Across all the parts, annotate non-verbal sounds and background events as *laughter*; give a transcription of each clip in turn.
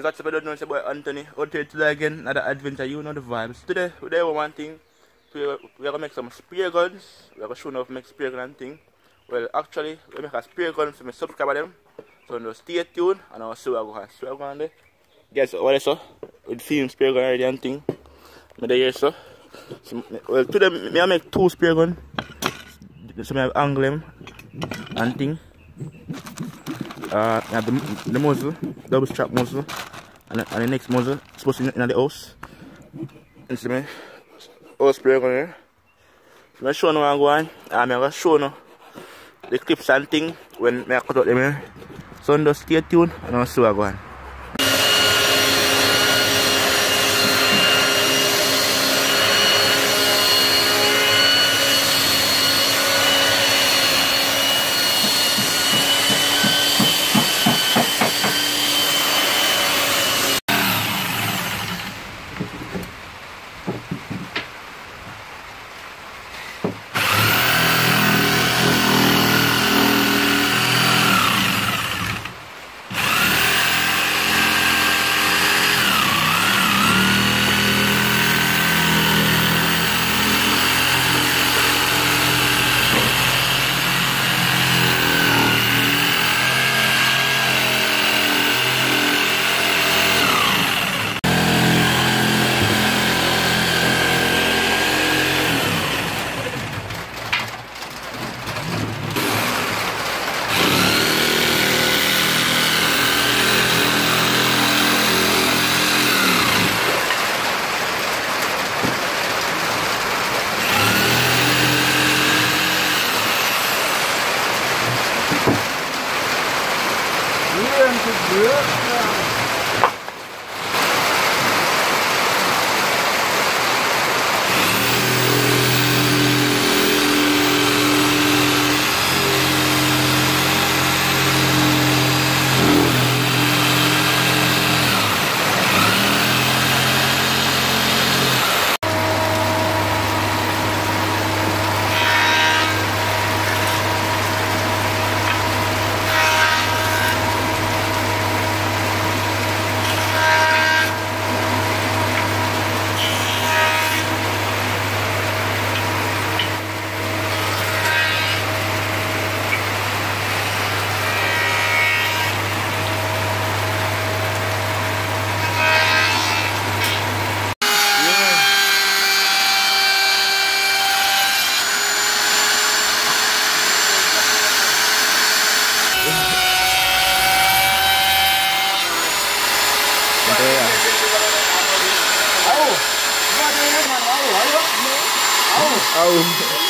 guys, what's up? I don't know, it's Anthony. Here today again, another adventure, you know the vibes. Today, today we do one thing. We are gonna make some spear guns. We are gonna show how to make spear gun thing. Well, actually, we make a spear gun for my subscriber them. So no, stay tuned and I'll see what I go see what I on there. Guys, what is so? With film spear gun already and thing. Me there here so. so well, today me I make two spear gun. So have angle them and thing Uh, have the, the muzzle, double strap muzzle, and, and the next muzzle, supposed to be in, the house. You see me? House spray on here. So, I'm going to show you what I'm going, and I'm going to show you the clips and thing when I cut out them here. So just stay tuned and I'll see what I'm going. Look. tươi à ừ. ừ.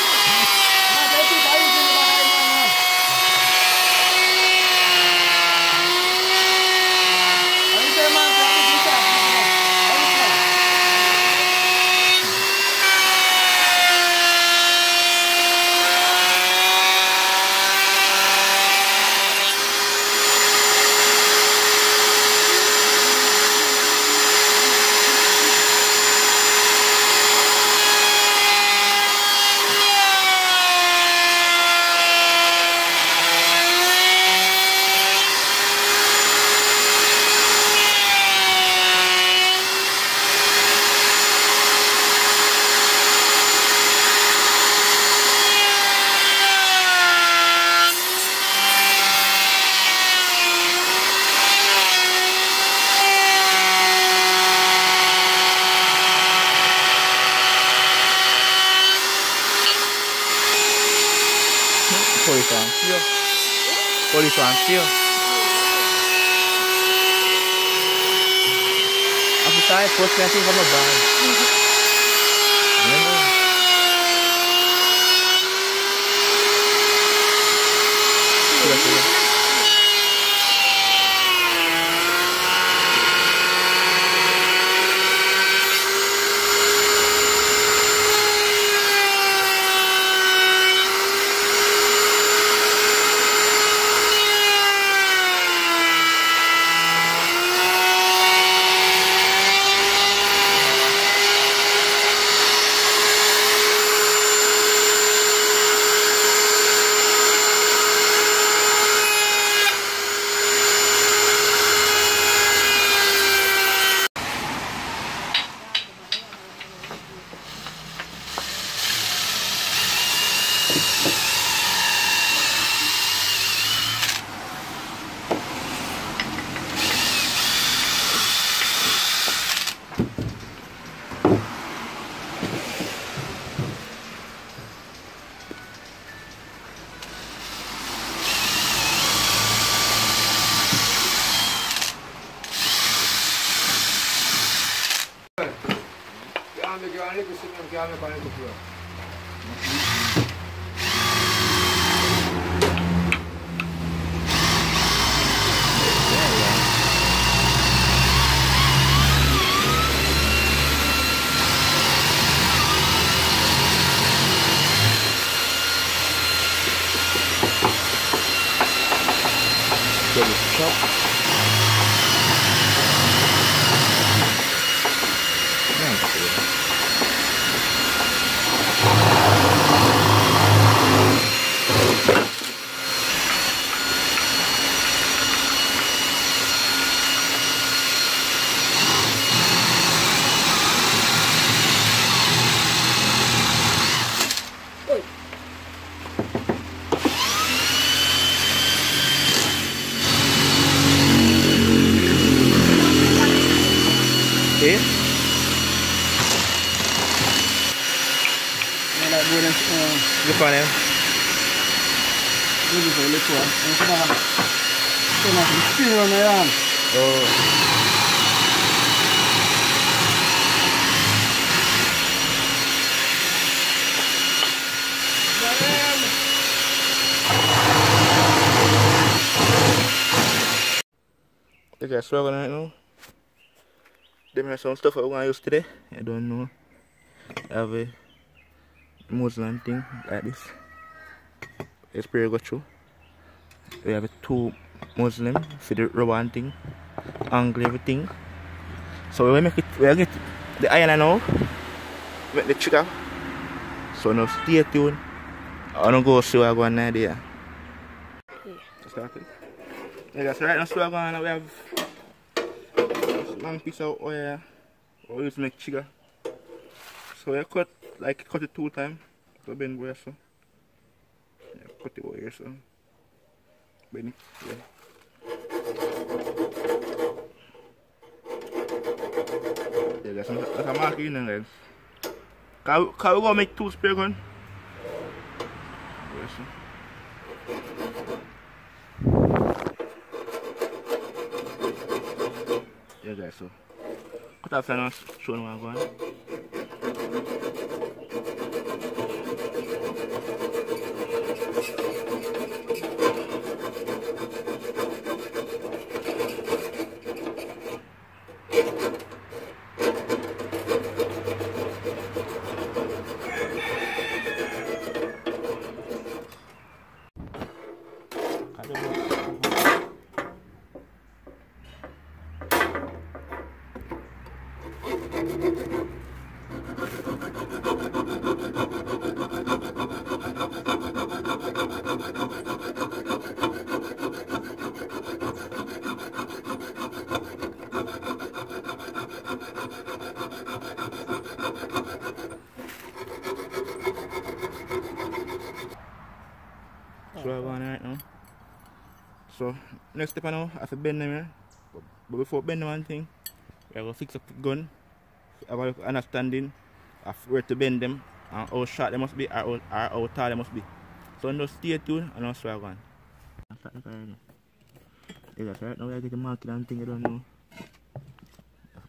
거리 좀 뛰어 거리 좀안 뛰어 앞으로 따에 버스 같은 거만 봐 Thank you. Sudah. can't make it before. Double chop. Yeah, I'm happy with that. Oi. See? Nella buona eh, Good for them. vedi per le tue. Non si va. Sono un spiro nella. Oh. They got struggling right now? They have some stuff I want to use today. I don't know. I have a muzzle thing like this. It's pretty good too. We have two muzzle for the rubber thing. Angle everything. So we make it we get the iron now. Make the trigger. So now stay tuned. I don't go see what I go on there. Yeah. Start it. Yeah, guys, right now, so we're gonna we have long piece of oil. We use make chicken. So I cut like cut it two times. So bend where so. Yeah, cut it over here so. Bend it. Yeah. Yeah, guys, that's a mark in there, guys. Can, can we go make two spear gun? So. Yeah guys, so cut off and show them what I'm going. So we're going right now. So next step I know I have to bend them here. But, before bend one thing, we are gonna fix up the gun. Have a understanding of where to bend them and how short they must be or how, how tall they must be. So just stay tuned and swear going. Yeah, guys, right now we are getting market and thing, I don't know.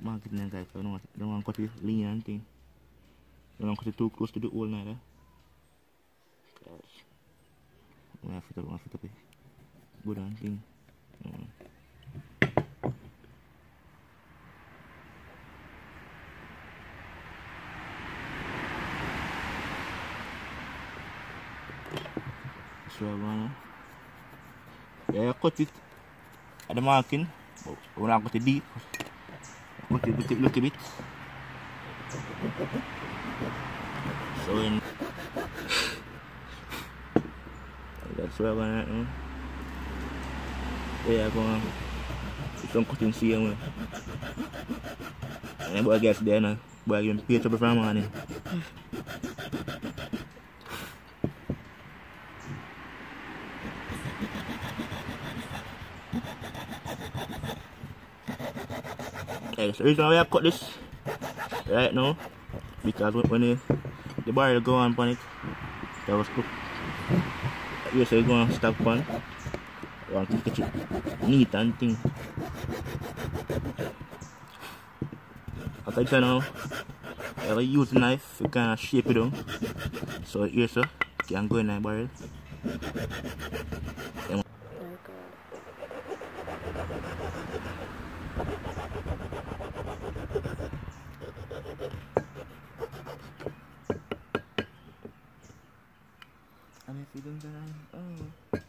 Market and guys, I don't want, don't want to cut it lean and thing. Don't want to cut it too close to the hole neither. Guys. Wala fit up, wala fit up eh. Good ang thing. Mm. So, ano. Yeah, I cut it at the marking. But when I cut it deep, I cut it little, little bit. So, in That's where I'm at, no? Yeah, I'm gonna do some cutting see him. And boy gets there now. Boy him pay trouble from morning. Okay, so the reason why I cut this right now because when, the, the barrel go on upon it, that was cooked. Yes, so you're gonna stop on. You it neat and thing. After that now, I use a knife kind of shape it down. So here so can go in the barrel. If you don't turn oh.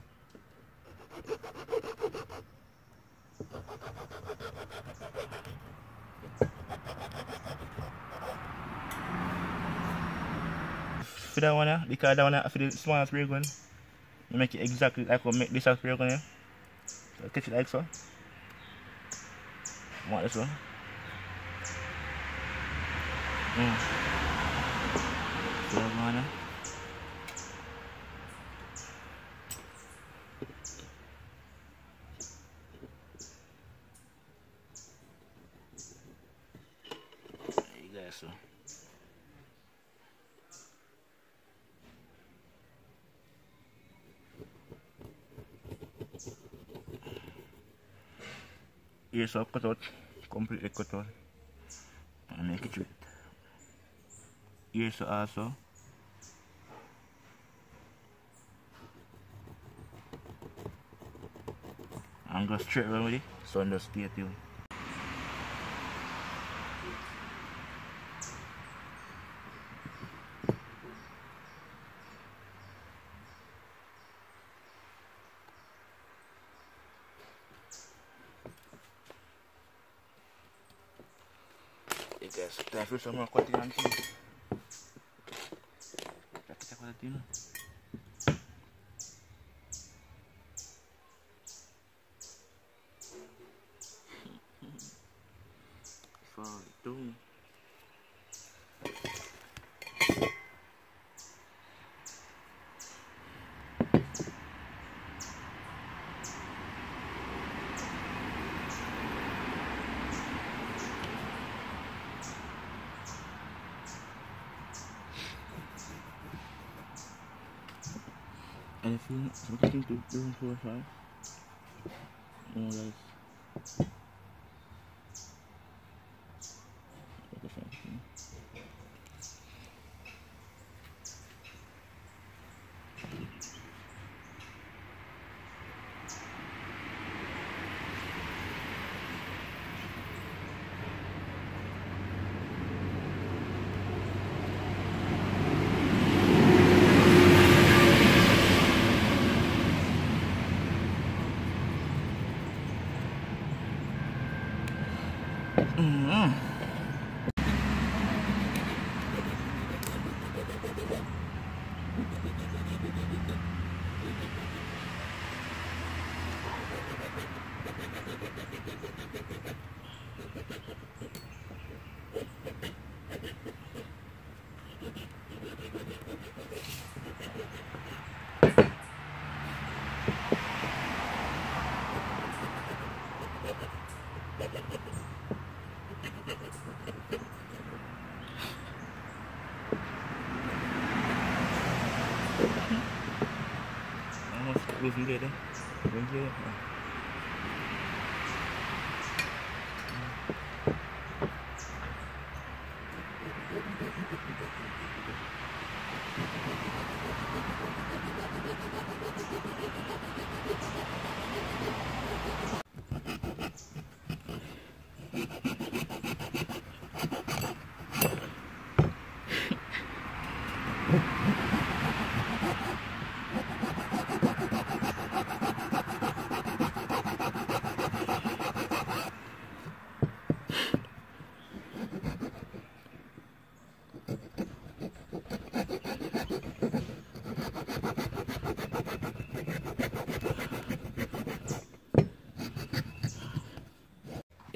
For that one, yeah, because that one, yeah, for the small spray gun, you make it exactly like what make this spray gun, yeah. So catch it like so. Want this one? Mm. For that one, yeah. There you go, so. Ears up, cut out, completely cut out, and make it straight. Ears also. And go straight away with it, so I'm just stay tuned. Hey guys, time for some more cutting and thing. Kita cut it, you know. Fall down. Anything, do for her? More or less.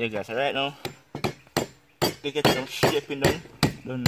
Yeah guys, right now we get some shaping done. Done.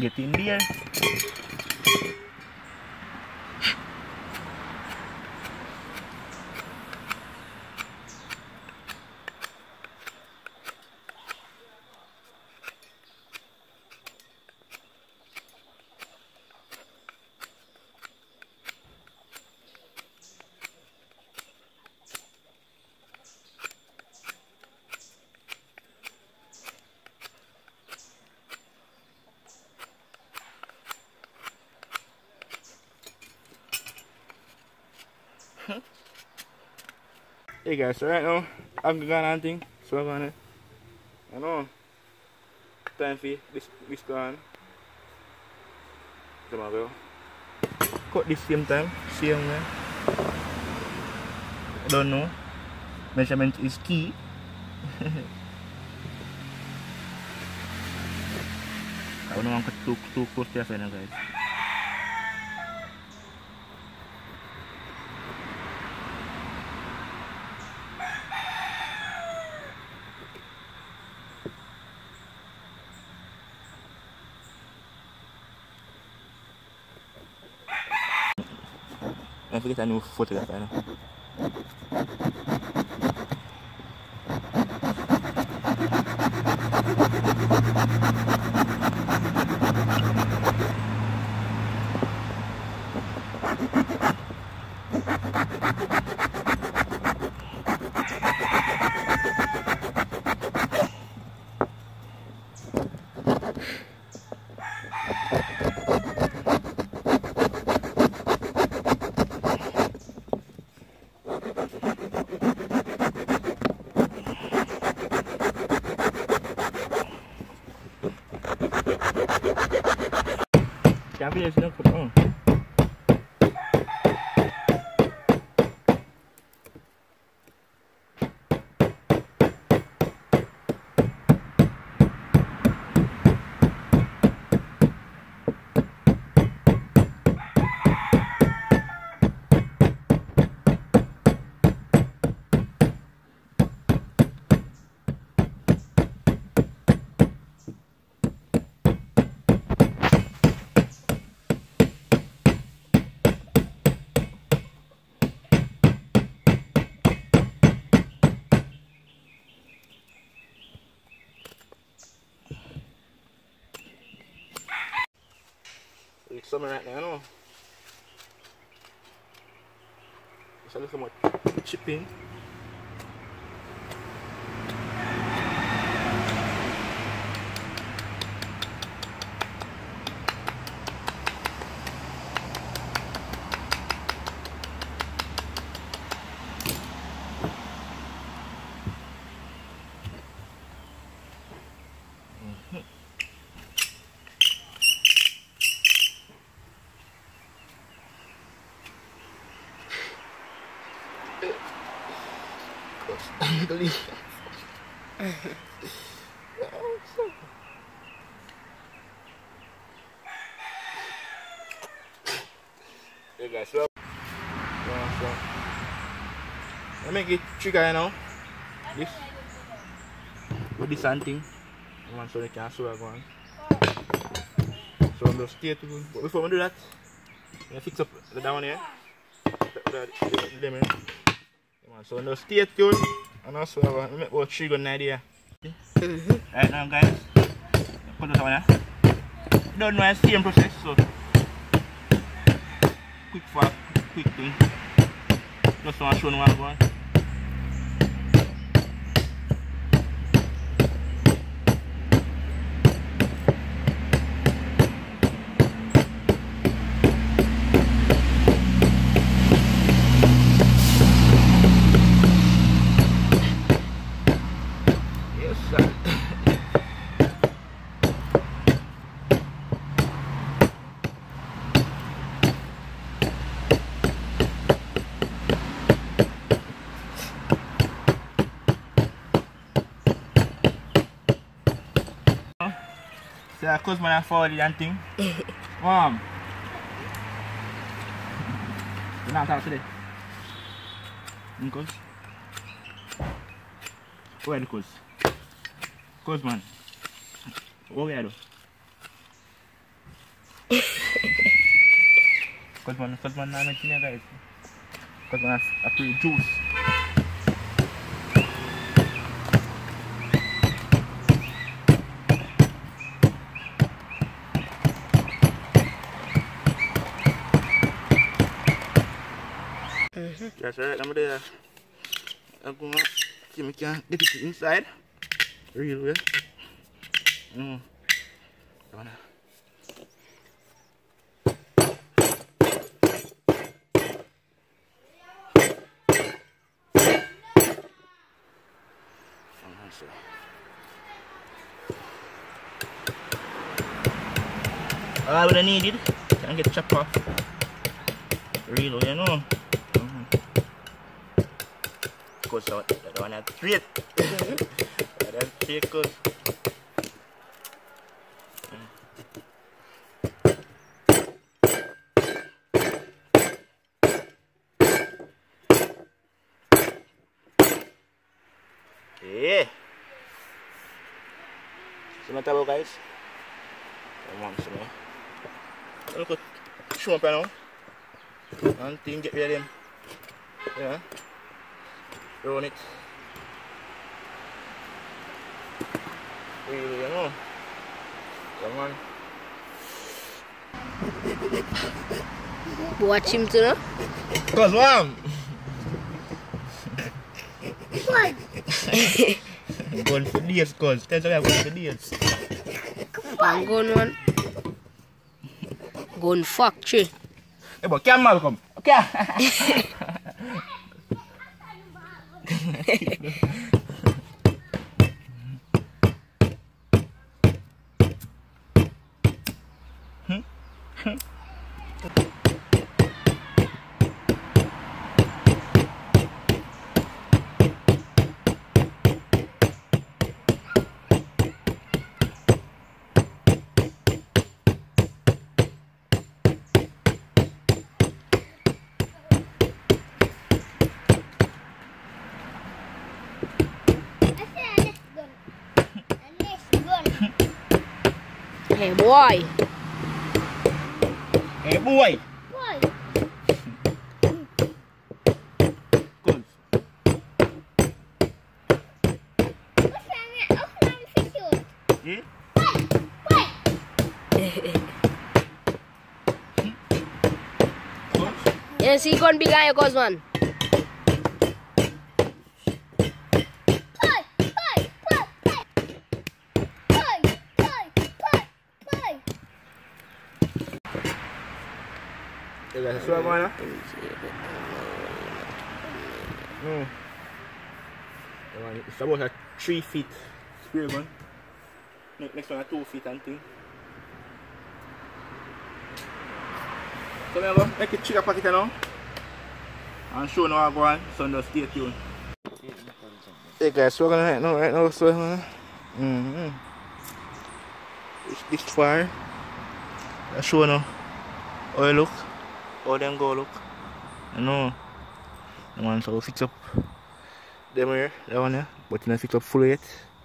Get in Hey guys, so right now, I'm gone and thing, so I'm gonna, I know, time for this, this gone. Come on, go. Cut this same time, same way. I don't know. Measurement is key. *laughs* I don't want to too, too close to your guys. I forget a new photograph I know. Can't finish summer right now, no? It's a little more chipping. Hey guys. Let me get trigger you know. This with this and thing. I want so they can what going. So I'm just stay tuned. But before we do that, I'm gonna fix up the down here. The, the, the, on, so just stay tuned. And also gonna make about three gun idea. right now guys, put this on here. Don't know the same process so quick fast, quick thing. Just want to show you what that cause when I followed não and thing. Mom. You're not out today. Because. Where cause? Cause man. What we do? Cause man, cause man, I'm not guys. Cause man, I juice. That's right, I'm there. I'm gonna see me can get it inside. Real well. Mm. Alright, so. All I needed, can get chop off. Real, you know. Mhm. Good, so that one has straight. that has straight good. Yeah. Sementara guys. Come on, semua. Look at show up now. Nanti get rid of them. Yeah. Run it. Really, you know. Come on. Watch him too, no? Cause warm. *laughs* What? Going for days, cause. Tell them I'm going for days. I'm going one. Gun factory. Eh, but come Malcolm. Okay. *laughs* Hey boy. Hey boy. Good. Hmm? Yes, he gonna be guy your cause man. You guys see what going on? Mm. It's about a three feet spear gun. Ne- Next one a two feet and thing. So remember, make it trigger pocket now. And show now how go on, so just stay tuned. Hey guys, so we're gonna right now, right now, so uh, mm-hmm. This, this fire. I show now how it look, how them go look. I know. The man so fix up them here, that one here, but you not fix up fully yet.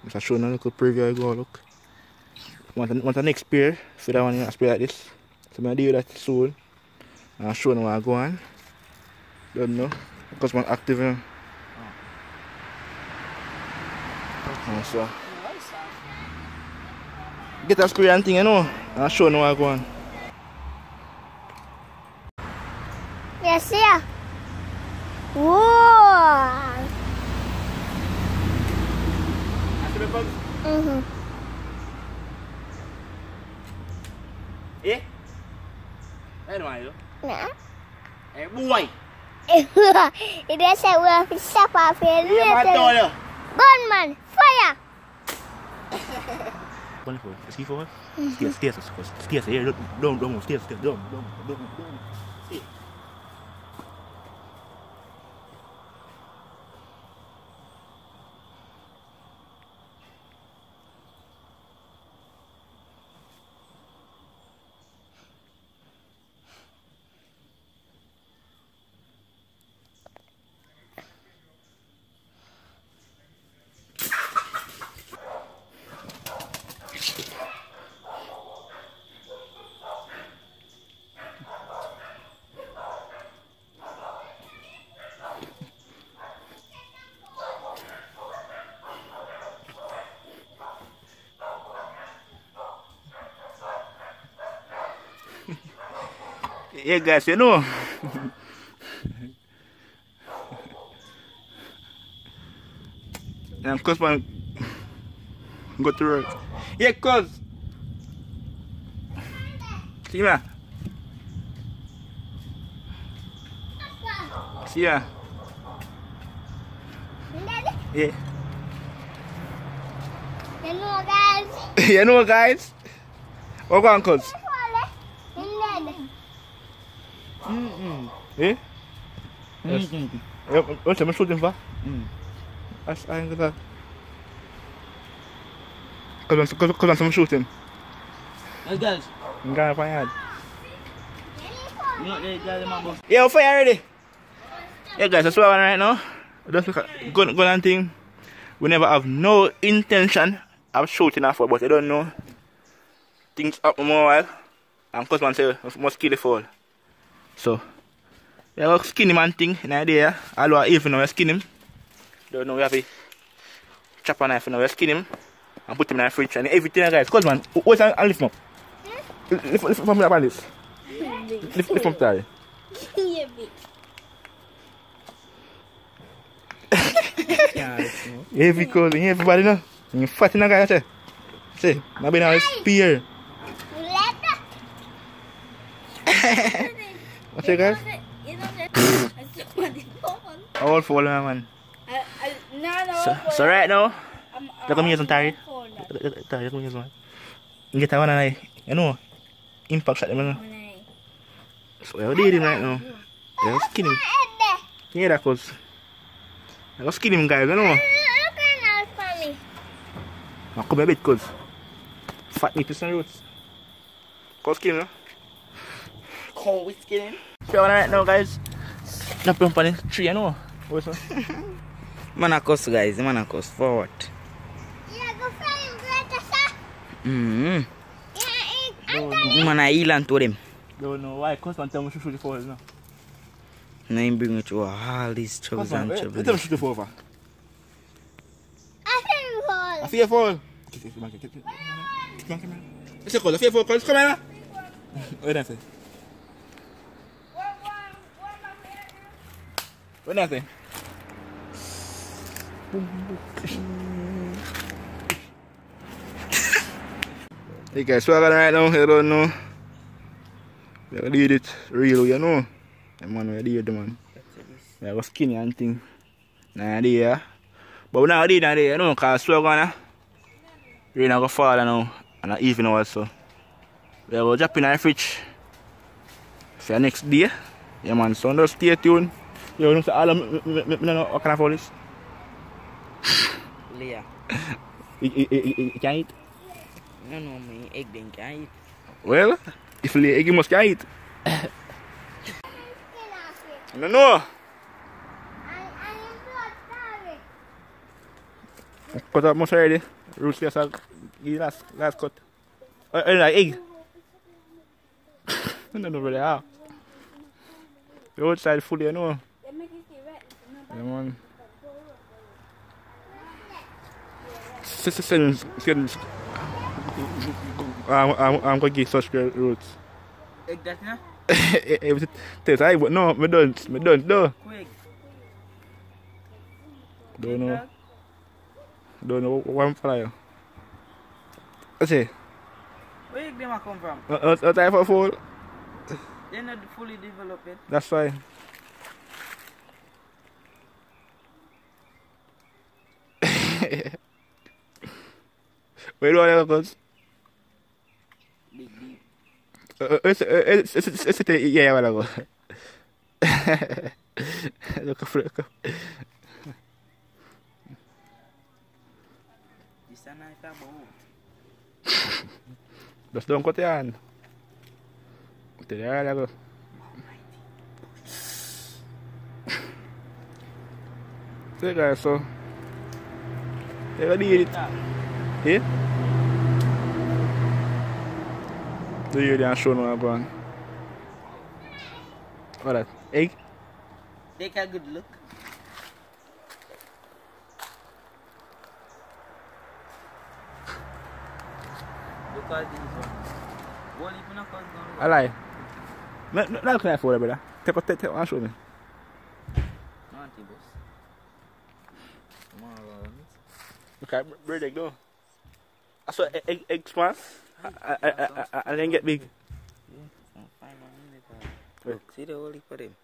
Just show you a little preview it go look. Want a, want a next pair, for that one here, a spear like this. So I'm gonna do that soon. I'll show you how I go on. Don't know. Because I'm active now. Oh, so. Get a screw and thing, you know. I'll show you how I go on. Yes, yeah. Whoa. Mhm. Eh? I don't know. Nah. Eh, boy! Ini saya udah bisa pakai Iya, mantap ya. Gunman, fire. Don't, don't, don't, don't, don't, don't. Yeah, guys, you know. *laughs* and cause man go to work. Yeah, cause. See ya. See ya. Yeah. You know, guys. *laughs* you know, guys. Go cause? Eh? Yes. Ja, What's I'm shooting for? That's I ain't gonna. Cause I'm, cause, cause I'm shooting. Let's guys. I'm gonna find out. You guys my boss. Yeah, we're fire already. Yeah, guys, that's what I want right now. Just look at gun, gun and thing. We never have no intention of shooting off, but I don't know. Things up more while. And cause man say, must kill the fall. So, we have to skin him and thing in idea. Although even now we skin him. Don't know, we have a knife and now we skin him. And put him in the fridge and everything, guys. Cause man, what's and lift him up? Lift, lift him up on this. Lift, lift up there. *laughs* Heavy cold, everybody know. You fat in a guy, my baby now is spear. *laughs* What's it, guys? *coughs* All fall, man. So, so right now, look at me as I'm tired. Tired, look at me as man. You get that one and I, you know, impact shot know. So I did him right now. Yeah, skin him. Can you hear that, cuz? I go skin him, guys, you know. Now come a bit, cuz. Fat is on roots. Go skin him, no? Come with skin him. So right now, guys. Snap him on the tree, you know. What's that? Man a cuss guys, man a cuss for what? Mm -hmm. Man a heal and to them. Don't know why, cuz man tell me to shoot the falls, no. Now him bring me through all these Cuz troubles man, and let let them shoot the fall over. I fear fall. Come on, come on, come on. Let's go, I fear fall, cuz. Come on. What did I What did I say? Hey guys, so I got right now, you don't know. We it real, you know. The man, we did it, man. có go skinny and thing. Nah, there. But we not did that there, you know, because we're gonna rain go fall now, and I even also. We go drop in our fridge for the next day. Yeah, man, so just stay tuned. Yo, you know, so all of me, me, me, me, know what kind of fall this? Leah. You, you, you, you, you can eat? No, no, me egg then can. Well, if you lay egg, you must can eat. I don't know. Cut up much already. Roots just have last, last cut. Uh, uh, like egg. I don't know really how. The outside fully, you know. Yeah, man. Send, send, send, I'm, I'm, I'm gonna give such great roots. Egg that na? it was taste I but no, me don't, me don't, no. Quick. Don't know, don't know what I'm flying. What's it? Where egg them a come from? What what type of food? They're not fully developed yet. That's why. *laughs* Where do I go? Big deep. It's it's it's it's it's yeah, wala ko. *laughs* Look at look. This a knife about. Dos dong ko yan. Ito na ako. So guys, so Teka di edit. Eh? Do you dance show no ako? What that? Egg? Take a good look. Look at this one. One if you not cause down. Alay. No, no, no, can I afford it, brother? Take, take, take one, show me. Nanti bos. Tomorrow. Look at bird egg though. I saw egg, egg, egg swans. I, I, I, I, I didn't get big. Some fine one it. Look, see the whole heap of them.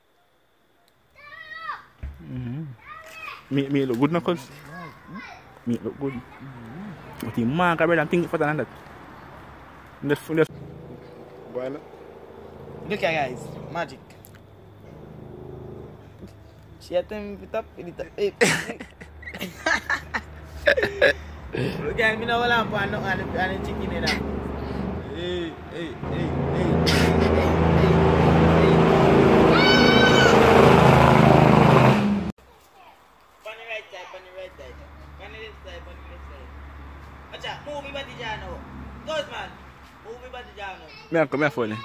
Meat, meat look good, knuckles. Meat look good. But the man can brother think fatter than that. Just, just. Boy, no. Look here guys, magic. She had them put up in the eh. Girl, me now lamp and, and, and the chicken in that. Hey, hey, hey, hey. Mira, come here, phone.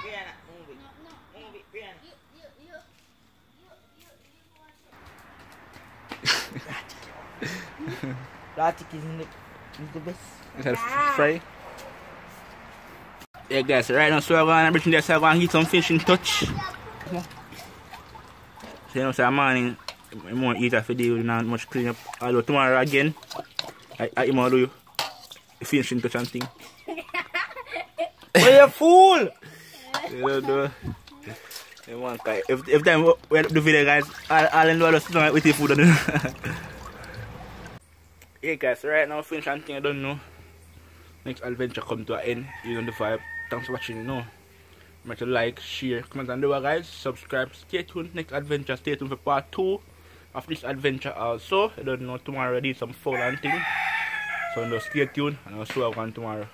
Plastic is in the the best. Is that fry? Yeah, guys, right now, so we're going to everything there, so we're going to get some fish in touch. So, you know, so I'm morning, I'm going to eat after day, not much clean up. Although tomorrow again, I, I am going to do fish in touch and thing. *laughs* Oh, you fool! You know, do. You want. If, if time we we do the video, guys, I'll, I'll end up sitting with the food. on it. *laughs* yeah, guys, right now, finish and thing, I don't know. Next adventure come to an end. You know the vibe. Thanks for watching, you know. Remember to like, share, comment and do it, guys. Subscribe. Stay tuned. Next adventure, stay tuned for part 2 of this adventure also. I don't know, tomorrow I did some fun and thing. So, no, stay tuned and I'll show you one tomorrow.